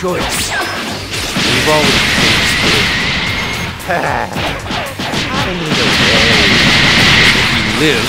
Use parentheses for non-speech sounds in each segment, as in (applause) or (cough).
choice. We've always been I need a way. If you live.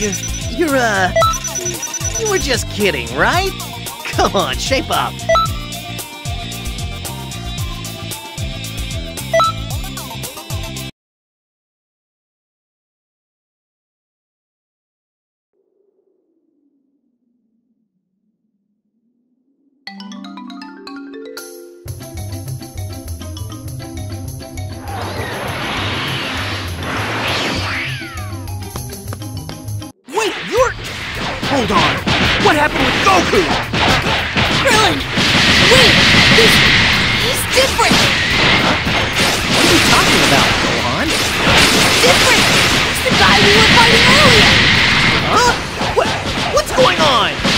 You're, you're, uh, you were just kidding, right? Come on, shape up. Happened with Goku? Krillin! Wait! He's... he's different! What are you talking about, Gohan? Different! He's the guy we were fighting earlier! Huh? What? What's going on?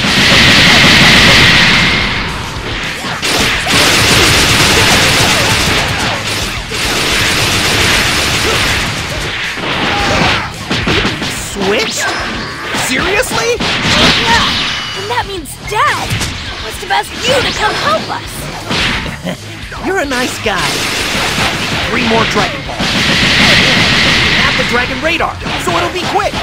A. Three more Dragon Balls. Have the Dragon Radar, so it'll be quick.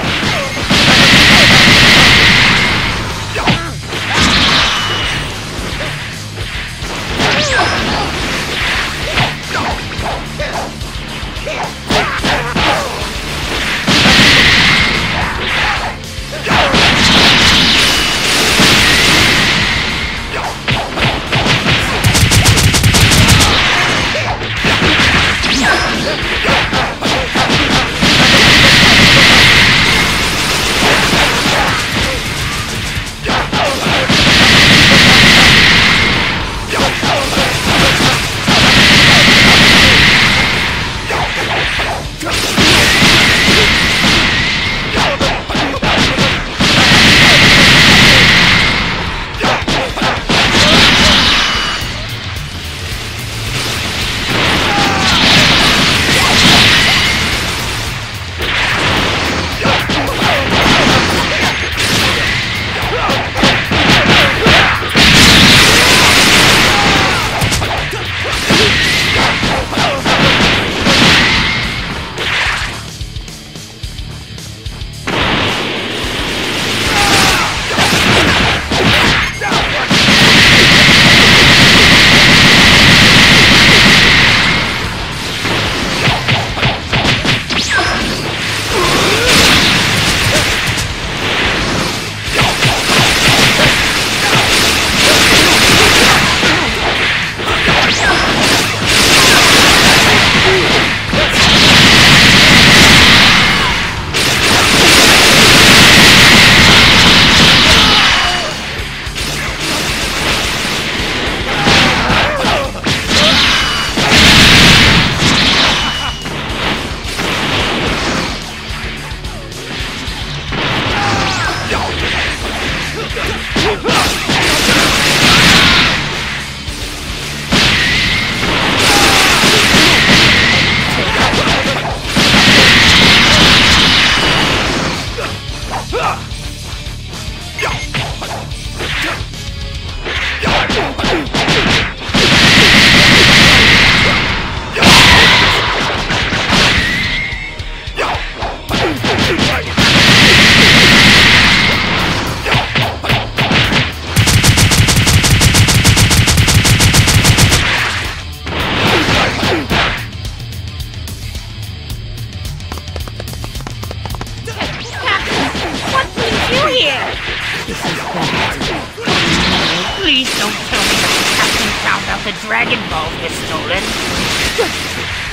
The Dragon Ball were stolen.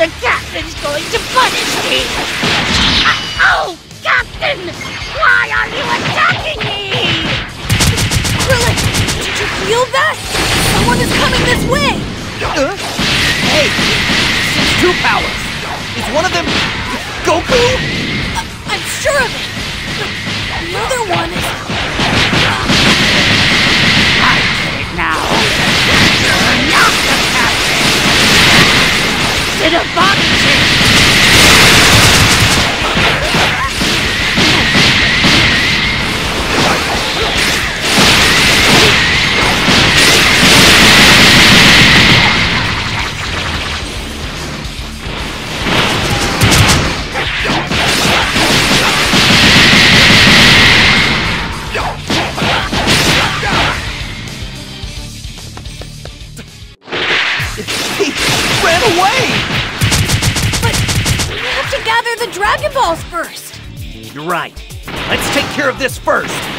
The captain's going to punish me! Uh, Oh, Captain! Why are you attacking me? Krillin, did you feel that? Someone is coming this way! Uh, hey, it's two powers. Is one of them Goku? I'm sure of it! But the other one Did first.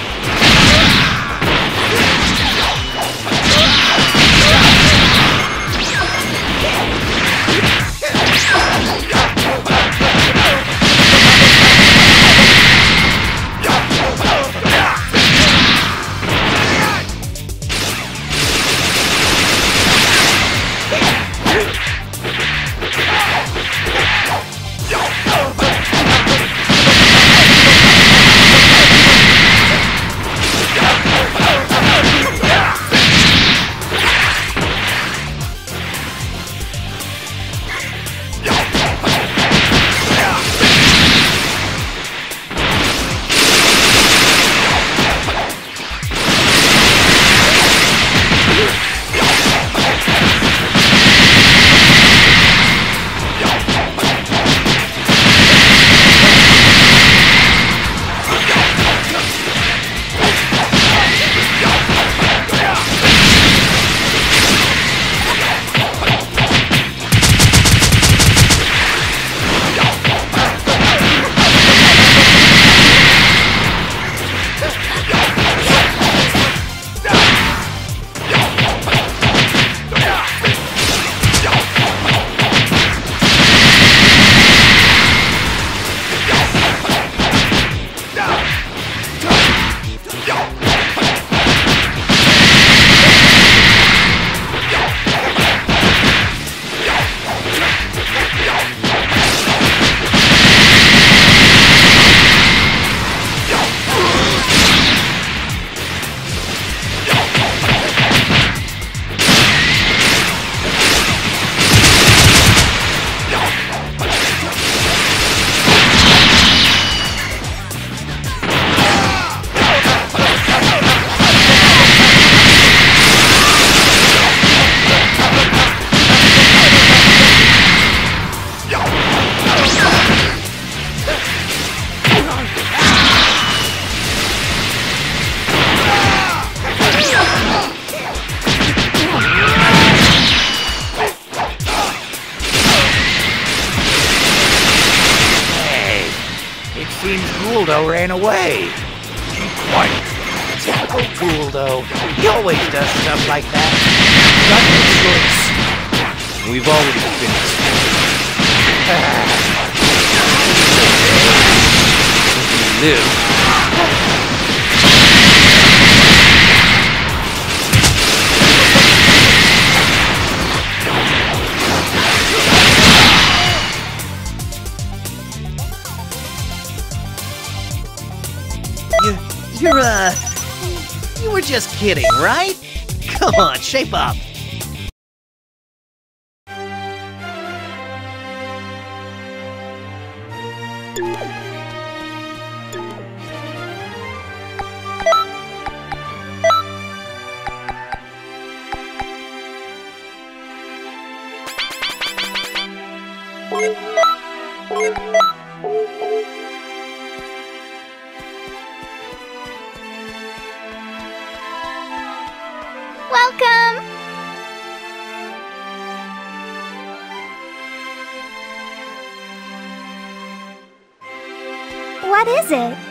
Guldo ran away. Keep quiet. Typical Guldo. He always does stuff like that. Got no choice. We've already finished. (laughs) you live, just kidding, right? Come on, shape up. Welcome! What is it?